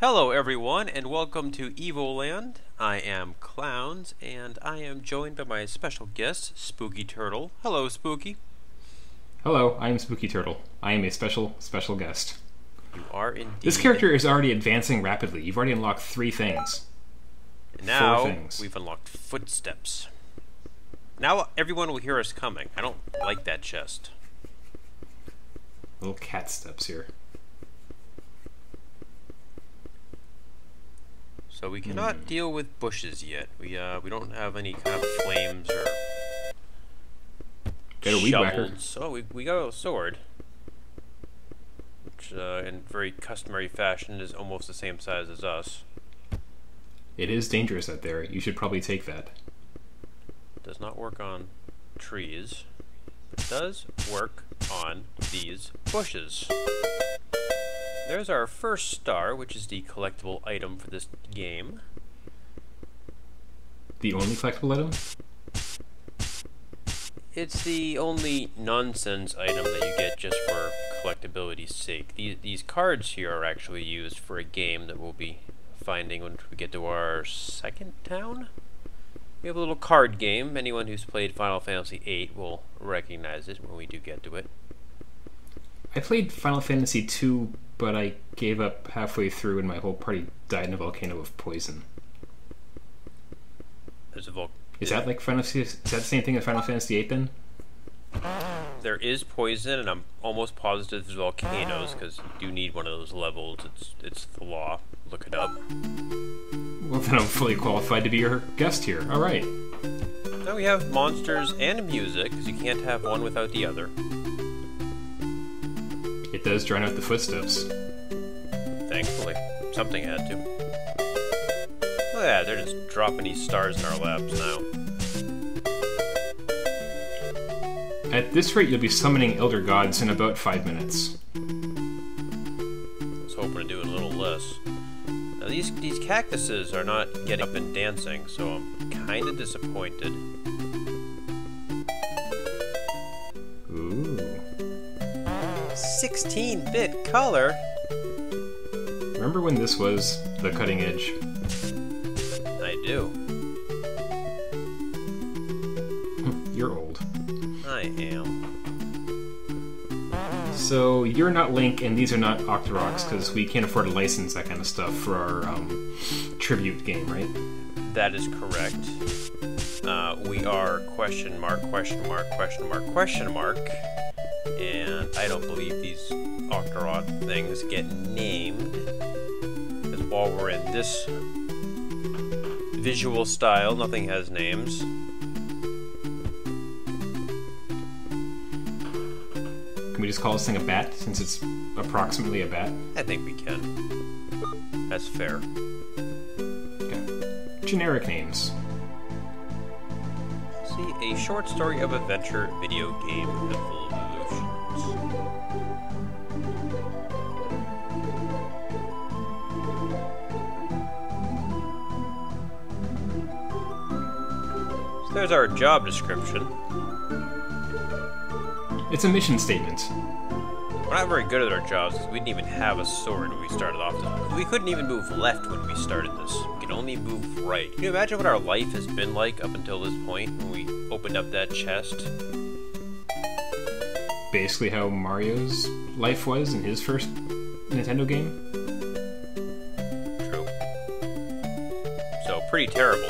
Hello, everyone, and welcome to Evoland. I am Klowns, and I am joined by my special guest, Spooky Turtle. Hello, Spooky. Hello, I am Spooky Turtle. I am a special, special guest. You are indeed. This character is already advancing rapidly. You've already unlocked three things. now things. we've unlocked footsteps. Now everyone will hear us coming. I don't like that chest. Little cat steps here. So we cannot Hmm. deal with bushes yet. We uh we don't have any kind of flames or Got a weed whacker. So we we got a sword, which uh, in very customary fashion is almost the same size as us. It is dangerous out there. You should probably take that. Does not work on trees. But does work on these bushes. There's our first star, which is the collectible item for this game. The only collectible item? It's the only nonsense item that you get just for collectability's sake. These, these cards here are actually used for a game that we'll be finding once we get to our second town. We have a little card game. Anyone who's played Final Fantasy VIII will recognize it when we do get to it. I played Final Fantasy II, but I gave up halfway through and my whole party died in a volcano of poison. There's a vol- Is that like Final Fantasy? Is that the same thing as Final Fantasy VIII then? There is poison, and I'm almost positive there's volcanoes because you do need one of those levels. It's it's the law. Look it up. Well, then I'm fully qualified to be your guest here. All right. Now we have monsters and music because you can't have one without the other. Does drown out the footsteps. Thankfully, something had to. Look at that, they're just dropping these stars in our laps now. At this rate, you'll be summoning Elder Gods in about five minutes. I was hoping to do a little less. Now these these cactuses are not getting up and dancing, so I'm kind of disappointed. 16-bit color. Remember when this was the cutting edge? I do. You're old. I am. So you're not Link, and these are not Octoroks, because we can't afford to license that kind of stuff for our um, tribute game, right? That is correct. Uh, we are question mark, question mark, question mark, question mark. And I don't believe these Octorok things get named. Because while we're in this visual style, nothing has names. Can we just call this thing a bat, since it's approximately a bat? I think we can. That's fair. Okay. Generic names. See, a short story of adventure video game. So there's our job description. It's a mission statement. We're not very good at our jobs because we didn't even have a sword when we started off this. We couldn't even move left when we started this. We could only move right. Can you imagine what our life has been like up until this point when we opened up that chest? Basically, how Mario's life was in his first Nintendo game. True. So, pretty terrible.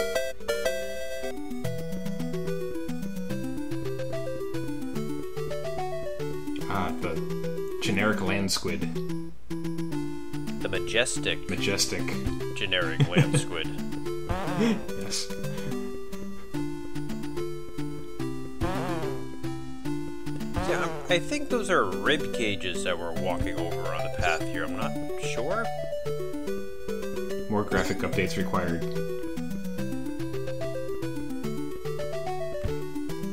Ah, the generic land squid. The majestic, Majestic. generic land squid. I think those are rib cages that we're walking over on the path here. I'm not sure. More graphic updates required.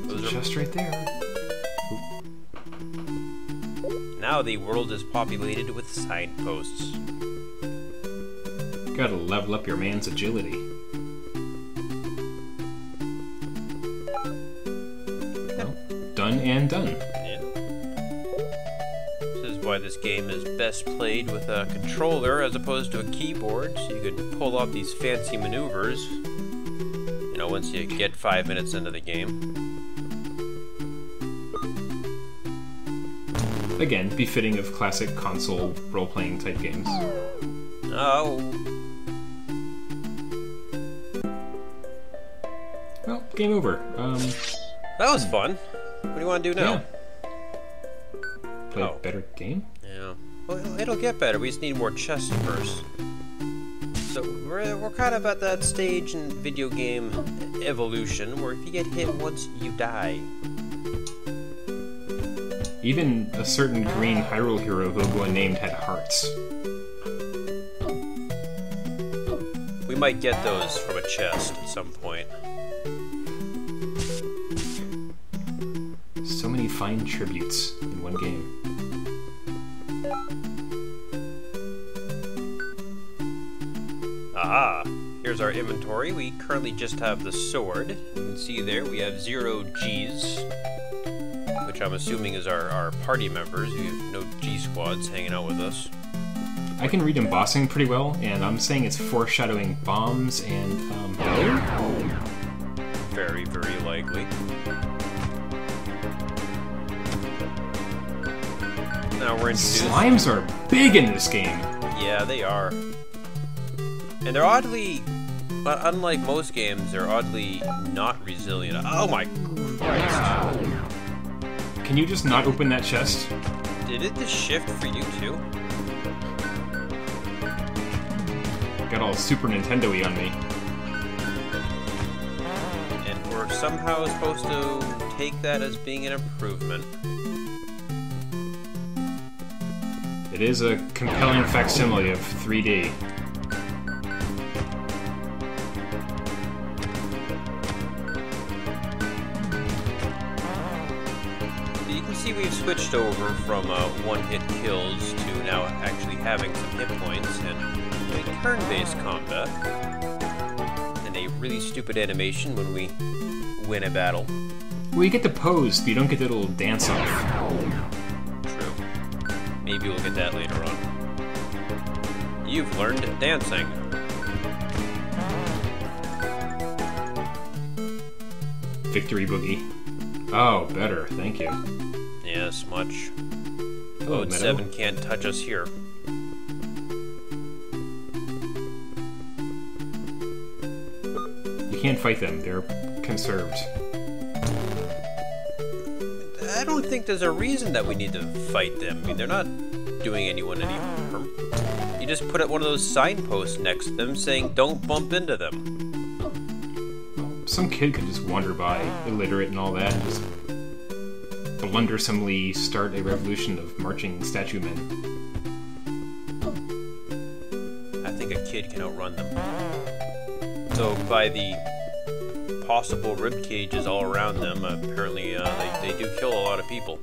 Those are, Just right there. now the world is populated with signposts. Gotta level up your man's agility. Well, done and done. Why this game is best played with a controller as opposed to a keyboard, so you can pull off these fancy maneuvers, you know, once you get five minutes into the game. Again, befitting of classic console role-playing type games. Oh, Well, game over. Um, that was fun. What do you want to do now? yeah. Play Oh. a better game? Yeah. Well, it'll- it'll get better. We just need more chests first. So we're, we're kind of at that stage in video game evolution where if you get hit once, you die. Even a certain green Hyrule hero go unnamed had hearts. We might get those from a chest at some point. So many fine tributes in one game. Here's our inventory. We currently just have the sword. You can see there we have zero G's, which I'm assuming is our, our party members. We have no G squads hanging out with us. I can read embossing pretty well, and I'm saying it's foreshadowing bombs and um. Very, very likely. Now we're introduced. Slimes are big in this game. Yeah, they are. And they're oddly, but unlike most games, they're oddly not resilient. Oh my Christ! Can you just not open that chest? Did it just shift for you too? Got all Super Nintendo-y on me. And we're somehow supposed to take that as being an improvement. It is a compelling facsimile of 3D. Switched over from uh, one-hit kills to now actually having some hit points and doing turn-based combat. And a really stupid animation when we win a battle. Well, you get the pose, but you don't get the little dance off. True. Maybe we'll get that later on. You've learned dancing. Victory Boogie. Oh, better. Thank you. Yes, much. Code Meadow. 7 can't touch us here. You can't fight them. They're conserved. I don't think there's a reason that we need to fight them. I mean, they're not doing anyone any harm. You just put up one of those signposts next to them saying, don't bump into them. Some kid could just wander by, illiterate and all that, and just blundersomely start a revolution of marching statue men. I think a kid can outrun them. So, by the possible rib cages all around them, apparently uh, they, they do kill a lot of people.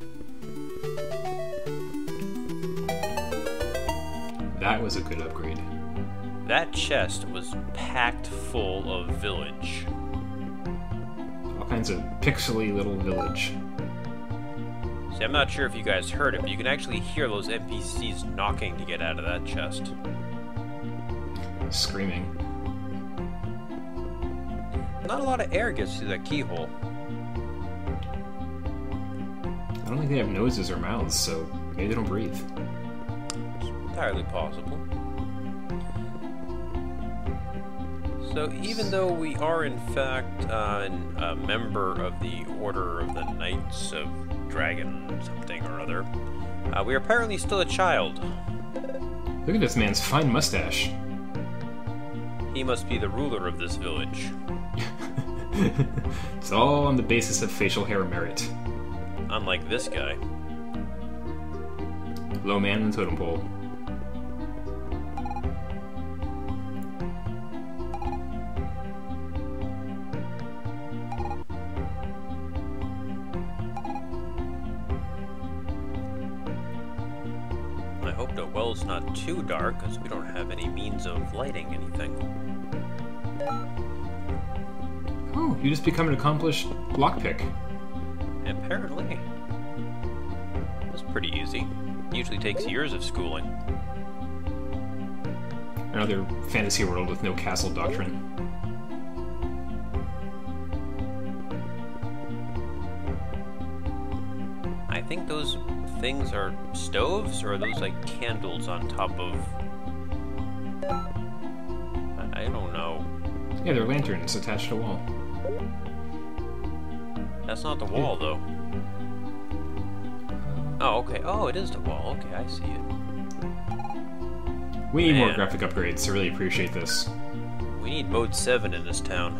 That was a good upgrade. That chest was packed full of village. All kinds of pixely little village. See, I'm not sure if you guys heard it, but you can actually hear those NPCs knocking to get out of that chest. Screaming. Not a lot of air gets through that keyhole. I don't think they have noses or mouths, so maybe they don't breathe. Entirely possible. So even though we are in fact uh, an- a member of the Order of the Knights of Dragon something or other, uh, we are apparently still a child. Look at this man's fine mustache. He must be the ruler of this village. It's all on the basis of facial hair merit. Unlike this guy. Low man in the totem pole. Well's not too dark, because we don't have any means of lighting anything. Oh, you just become an accomplished lockpick. Apparently. That's pretty easy. usually takes years of schooling. Another fantasy world with no castle doctrine. I think those things are stoves, or are those like candles on top of. I, I don't know. Yeah, they're lanterns attached to a wall. That's not the wall, though. Uh, oh, okay. Oh, it is the wall. Okay, I see it. We need more graphic upgrades. I really appreciate this. We need mode 7 in this town.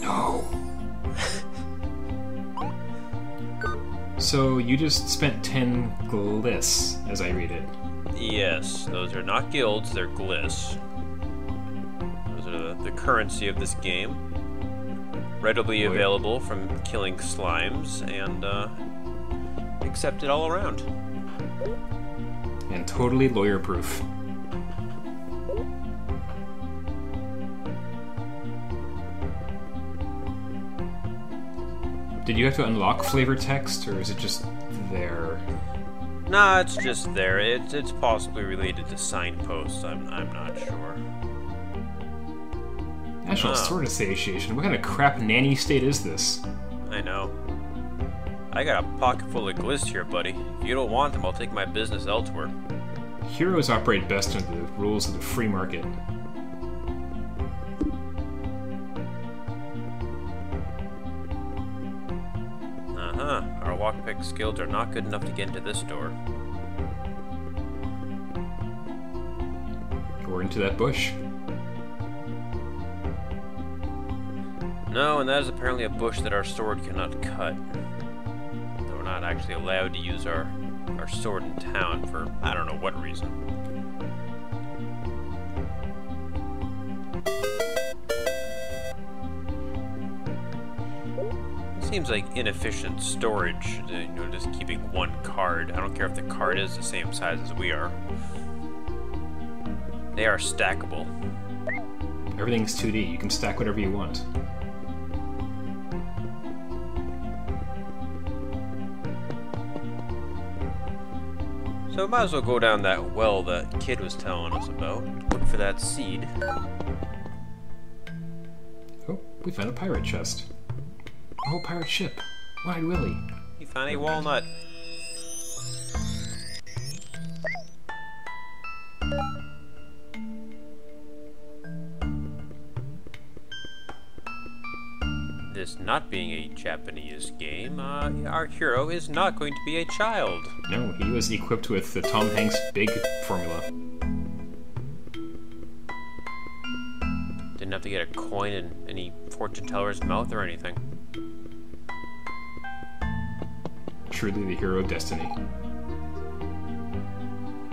No. So you just spent 10 gliss, as I read it. Yes, those are not guilds, they're gliss. Those are the, the currency of this game. Readily Boy. available from killing slimes and uh, accepted all around. And totally lawyer proof. Did you have to unlock flavor text, or is it just there? Nah, it's just there. It's it's possibly related to signposts. I'm I'm not sure. National Oh. Sword Association. What kind of crap nanny state is this? I know. I got a pocket full of gliss here, buddy. If you don't want them, I'll take my business elsewhere. Heroes operate best under the rules of the free market. Lockpick skills are not good enough to get into this door. Or into that bush. No, and that is apparently a bush that our sword cannot cut. Though we're not actually allowed to use our our sword in town for I don't know what reason. Seems like inefficient storage, uh, you know, just keeping one card. I don't care if the card is the same size as we are. They are stackable. Everything's 2D. You can stack whatever you want. So might as well go down that well that Kid was telling us about. Look for that seed. Oh, we found a pirate chest. A whole pirate ship. Wide Willie. You found a walnut. This not being a Japanese game, uh, our hero is not going to be a child. No, he was equipped with the Tom Hanks big formula. Didn't have to get a coin in any fortune teller's mouth or anything. Truly the hero of destiny.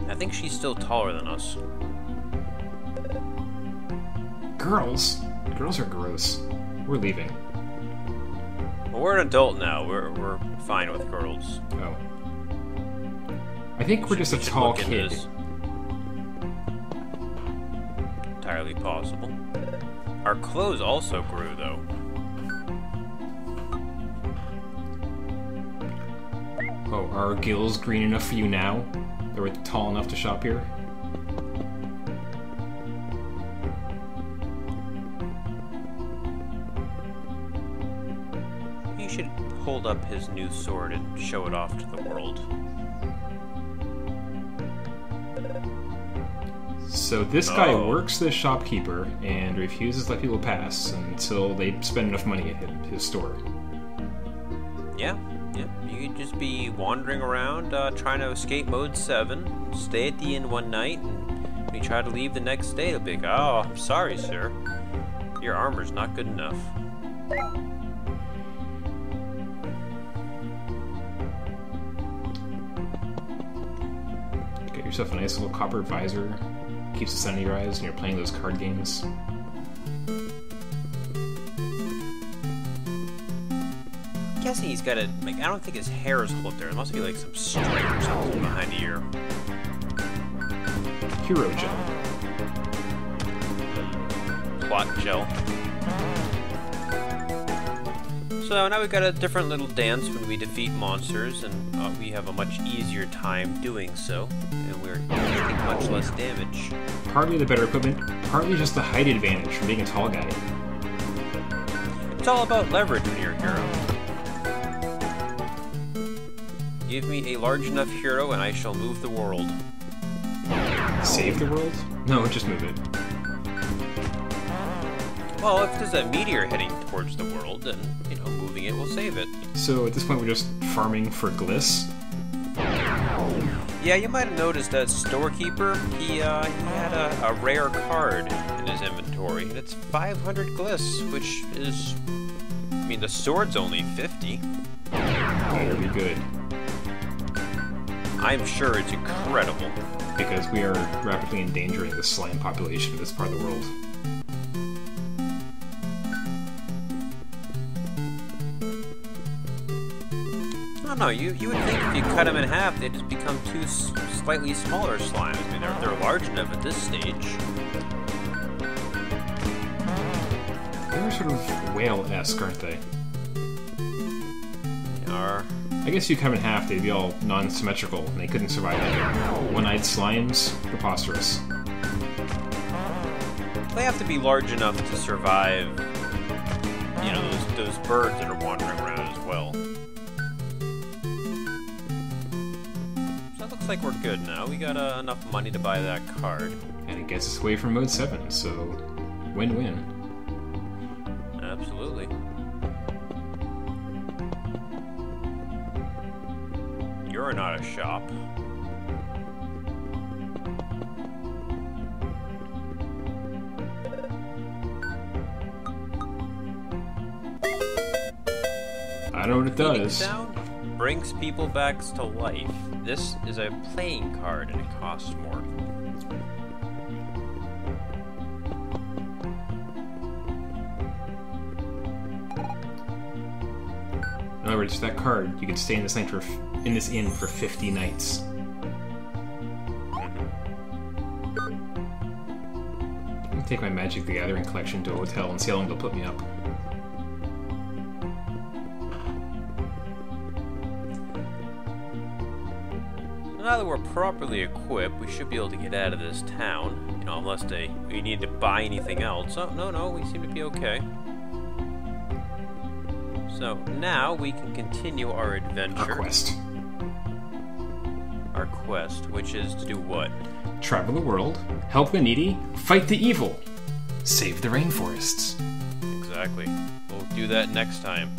I think she's still taller than us. Girls? Girls are gross. We're leaving. Well, we're an adult now. We're, we're fine with girls. Oh. I think we're just a We should tall kid. Entirely possible. Our clothes also grew, though. Oh, are our gills green enough for you now? That we're tall enough to shop here? He should hold up his new sword and show it off to the world. So this guy Oh. works the shopkeeper and refuses to let people pass until they spend enough money at his store. Yeah, yeah. You could just be wandering around uh, trying to escape Mode 7, stay at the inn one night, and when you try to leave the next day, it'll be like, oh, I'm sorry, sir. Your armor's not good enough. Get yourself a nice little copper visor. Keeps the sun in your eyes when you're playing those card games. Guessing he's got a, like, I don't think his hair is hold there. It must be, like, some string or something behind the ear. Hero gel. plot gel. So now we've got a different little dance when we defeat monsters, and uh, we have a much easier time doing so, and we're taking much less damage. Partly the better equipment, partly just the height advantage from being a tall guy. It's all about leverage when you're a hero. Give me a large enough hero and I shall move the world. Save the world? No, just move it. Well, if there's a meteor heading towards the world, then, you know, moving it will save it. So at this point, we're just farming for gliss. Yeah, you might have noticed that storekeeper, he, uh, he had a, a rare card in his inventory, and it's 500 gliss, which is... I mean, the sword's only 50. Better be good. I'm sure it's incredible. Because we are rapidly endangering the slime population of this part of the world. No, no, you, you would think if you cut them in half, they'd just become two s- slightly smaller slimes. I mean, they're, they're large enough at this stage. They're sort of whale-esque, aren't they? They are. I guess you them in half, they'd be all non-symmetrical, and they couldn't survive that. One-eyed slimes? Preposterous. They have to be large enough to survive, you know, those, those birds that are wandering around as well. So it looks like we're good now. We got uh, enough money to buy that card. And it gets us away from Mode 7, so win-win. A shop. I know what it Feeding does. sound brings people back to life. This is a playing card and it costs more. In other words, that card, you could stay in this night for f- in this inn for 50 nights. Mm-hmm. I can take my Magic the Gathering collection to a hotel and see how long they'll put me up. Now that we're properly equipped, we should be able to get out of this town. You know, unless they we need to buy anything else. Oh no, no, we seem to be okay. So now we can continue our adventure, Our quest. our quest, which is to do what? Travel the world, help the needy, fight the evil, save the rainforests. Exactly. We'll do that next time.